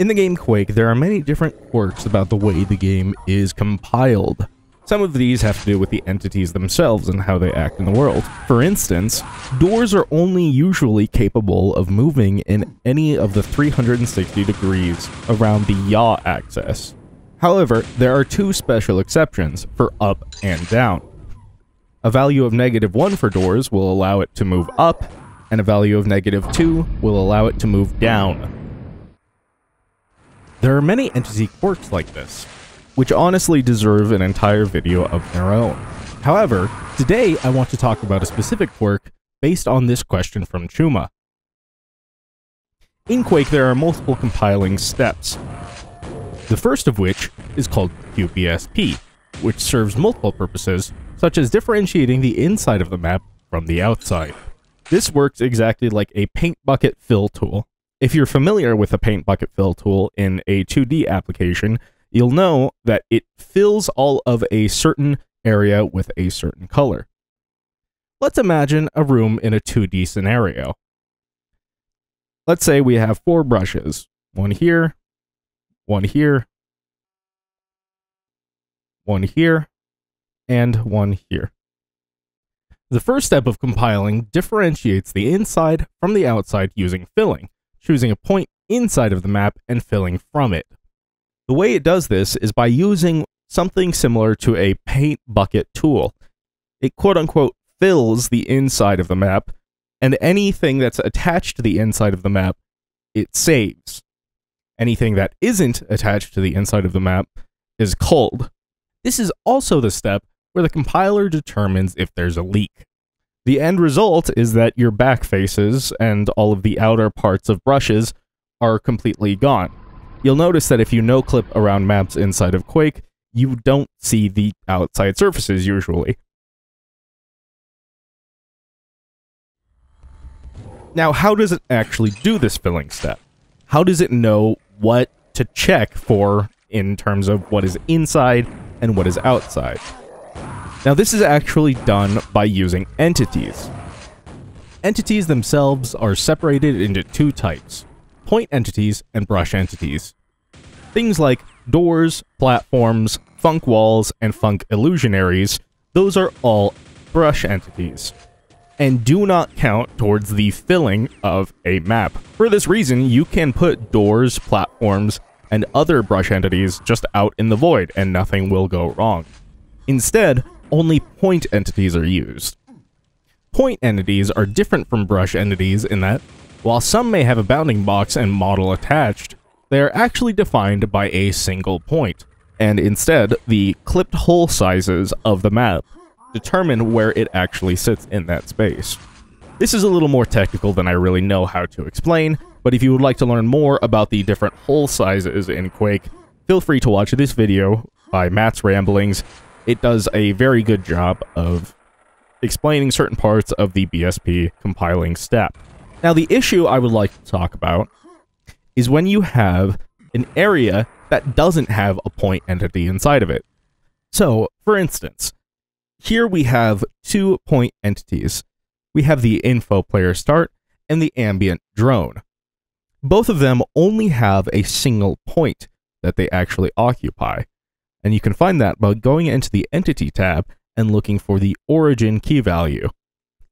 In the game Quake, there are many different quirks about the way the game is compiled. Some of these have to do with the entities themselves and how they act in the world. For instance, doors are only usually capable of moving in any of the 360 degrees around the yaw axis. However, there are two special exceptions for up and down. A value of negative 1 for doors will allow it to move up, and a value of negative 2 will allow it to move down. There are many entity quirks like this, which honestly deserve an entire video of their own. However, today I want to talk about a specific quirk based on this question from Chuma. In Quake, there are multiple compiling steps. The first of which is called QBSP, which serves multiple purposes, such as differentiating the inside of the map from the outside. This works exactly like a paint bucket fill tool. If you're familiar with a paint bucket fill tool in a 2D application, you'll know that it fills all of a certain area with a certain color. Let's imagine a room in a 2D scenario. Let's say we have four brushes, one here, one here, one here, and one here. The first step of compiling differentiates the inside from the outside using filling, choosing a point inside of the map and filling from it. The way it does this is by using something similar to a paint bucket tool. It quote unquote fills the inside of the map, and anything that's attached to the inside of the map, it saves. Anything that isn't attached to the inside of the map is culled. This is also the step where the compiler determines if there's a leak. The end result is that your back faces and all of the outer parts of brushes are completely gone. You'll notice that if you no-clip around maps inside of Quake, you don't see the outside surfaces usually. Now, how does it actually do this filling step? How does it know what to check for in terms of what is inside and what is outside? Now, this is actually done by using entities. Entities themselves are separated into two types, point entities and brush entities. Things like doors, platforms, func walls, and func illusionaries, those are all brush entities, and do not count towards the filling of a map. For this reason, you can put doors, platforms, and other brush entities just out in the void, and nothing will go wrong. Instead, only point entities are used. Point entities are different from brush entities in that, while some may have a bounding box and model attached, they are actually defined by a single point, and instead, the clipped hull sizes of the map determine where it actually sits in that space. This is a little more technical than I really know how to explain, but if you would like to learn more about the different hole sizes in Quake, feel free to watch this video by Matt's Ramblings it does a very good job of explaining certain parts of the BSP compiling step. Now, the issue I would like to talk about is when you have an area that doesn't have a point entity inside of it. So, for instance, here we have two point entities. We have the info player start and the ambient drone. Both of them only have a single point that they actually occupy and you can find that by going into the Entity tab and looking for the origin key value.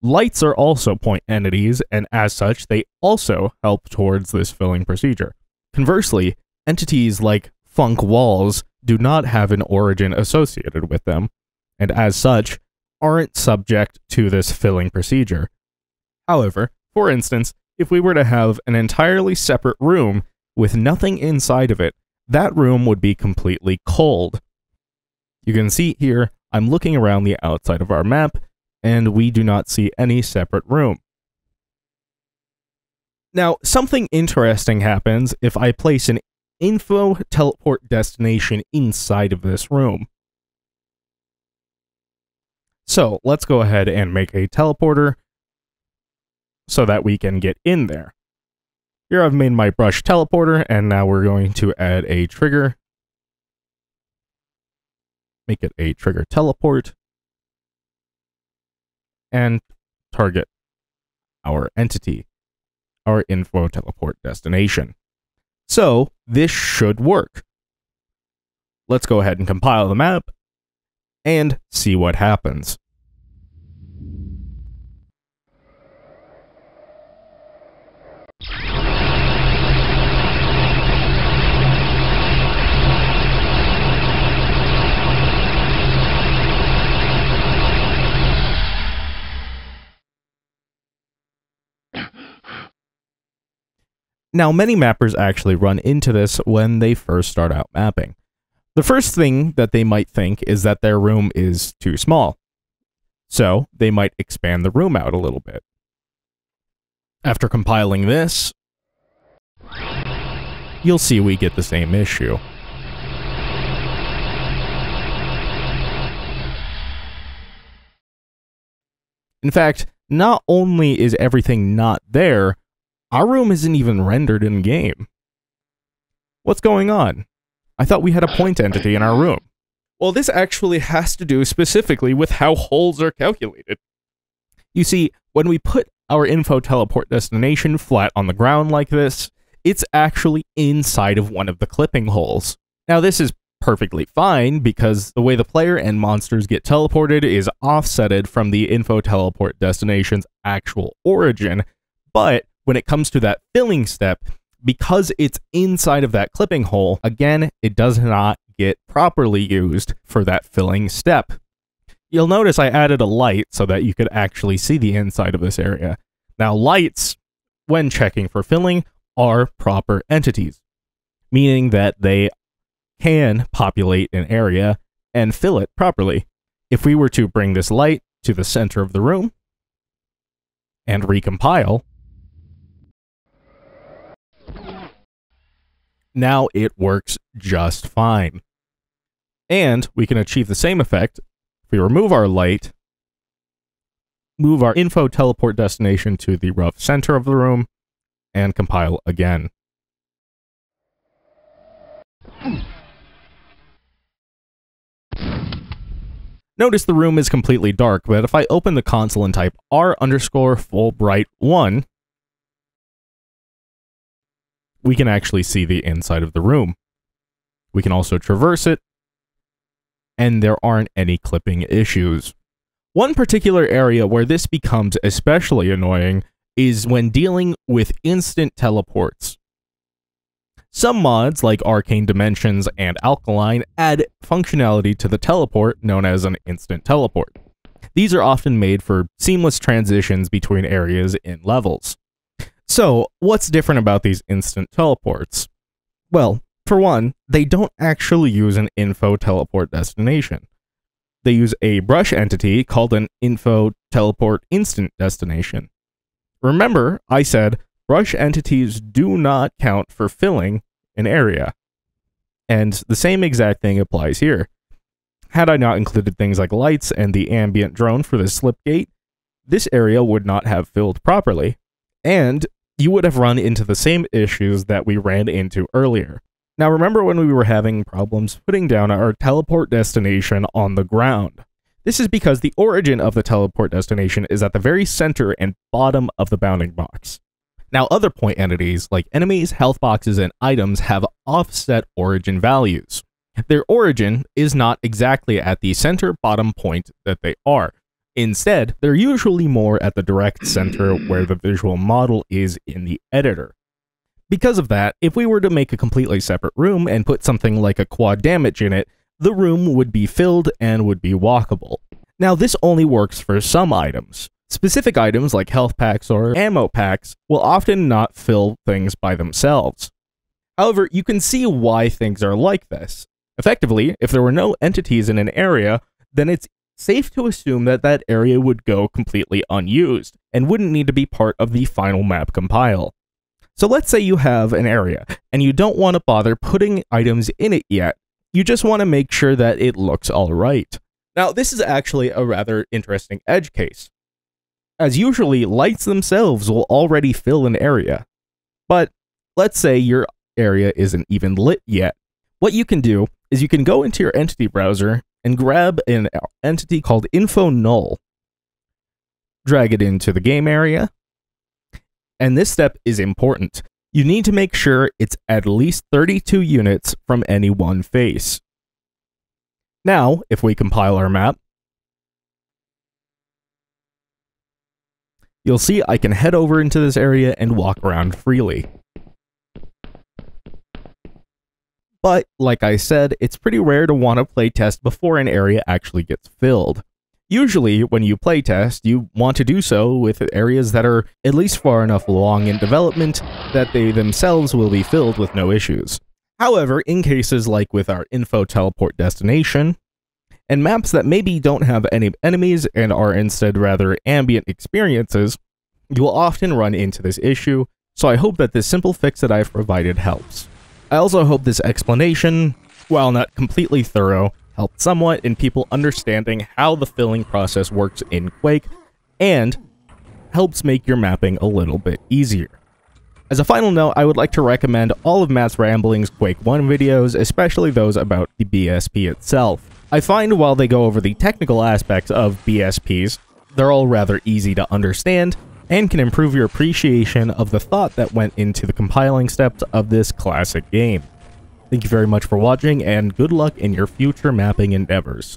Lights are also point entities, and as such, they also help towards this filling procedure. Conversely, entities like func walls do not have an origin associated with them, and as such, aren't subject to this filling procedure. However, for instance, if we were to have an entirely separate room with nothing inside of it that room would be completely culled. You can see here, I'm looking around the outside of our map, and we do not see any separate room. Now, something interesting happens if I place an info teleport destination inside of this room. So, let's go ahead and make a teleporter so that we can get in there. Here I've made my brush teleporter, and now we're going to add a trigger. Make it a trigger teleport. And target our entity, our info teleport destination. So this should work. Let's go ahead and compile the map and see what happens. Now, many mappers actually run into this when they first start out mapping. The first thing that they might think is that their room is too small. So, they might expand the room out a little bit. After compiling this, you'll see we get the same issue. In fact, not only is everything not there, our room isn't even rendered in game. What's going on? I thought we had a point entity in our room. Well, this actually has to do specifically with how hulls are calculated. You see, when we put our info teleport destination flat on the ground like this, it's actually inside of one of the clipping hulls. Now, this is perfectly fine because the way the player and monsters get teleported is offsetted from the info teleport destination's actual origin, but when it comes to that filling step, because it's inside of that clipping hull, again, it does not get properly used for that filling step. You'll notice I added a light so that you could actually see the inside of this area. Now, lights, when checking for filling, are proper entities, meaning that they can populate an area and fill it properly. If we were to bring this light to the center of the room and recompile, now it works just fine. And we can achieve the same effect if we remove our light, move our info teleport destination to the rough center of the room, and compile again. Notice the room is completely dark, but if I open the console and type r underscore Fullbright 1, we can actually see the inside of the room. We can also traverse it, and there aren't any clipping issues. One particular area where this becomes especially annoying is when dealing with instant teleports. Some mods, like Arcane Dimensions and Alkaline, add functionality to the teleport known as an instant teleport. These are often made for seamless transitions between areas in levels. So, what's different about these instant teleports? Well, for one, they don't actually use an info teleport destination. They use a brush entity called an info teleport instant destination. Remember, I said brush entities do not count for filling an area. And the same exact thing applies here. Had I not included things like lights and the ambient drone for the slip gate, this area would not have filled properly. And you would have run into the same issues that we ran into earlier. Now, remember when we were having problems putting down our teleport destination on the ground? This is because the origin of the teleport destination is at the very center and bottom of the bounding box. Now, other point entities, like enemies, health boxes, and items, have offset origin values. Their origin is not exactly at the center bottom point that they are, Instead, they're usually more at the direct center where the visual model is in the editor. Because of that, if we were to make a completely separate room and put something like a quad damage in it, the room would be filled and would be walkable. Now, this only works for some items. Specific items like health packs or ammo packs will often not fill things by themselves. However, you can see why things are like this. Effectively, if there were no entities in an area, then it's safe to assume that that area would go completely unused and wouldn't need to be part of the final map compile. So let's say you have an area and you don't want to bother putting items in it yet. You just want to make sure that it looks alright. Now, this is actually a rather interesting edge case, as usually lights themselves will already fill an area. But let's say your area isn't even lit yet. What you can do is you can go into your entity browser and grab an entity called info null. Drag it into the game area. And this step is important you need to make sure it's at least 32 units from any one face. Now, if we compile our map, you'll see I can head over into this area and walk around freely. But, like I said, it's pretty rare to want to playtest before an area actually gets filled. Usually, when you playtest, you want to do so with areas that are at least far enough along in development that they themselves will be filled with no issues. However, in cases like with our info teleport destination, and maps that maybe don't have any enemies and are instead rather ambient experiences, you will often run into this issue, so I hope that this simple fix that I've provided helps. I also hope this explanation, while not completely thorough, helped somewhat in people understanding how the filling process works in Quake, and helps make your mapping a little bit easier. As a final note, I would like to recommend all of Matt's Ramblings Quake 1 videos, especially those about the BSP itself. I find while they go over the technical aspects of BSPs, they're all rather easy to understand, and can improve your appreciation of the thought that went into the compiling steps of this classic game. Thank you very much for watching, and good luck in your future mapping endeavors.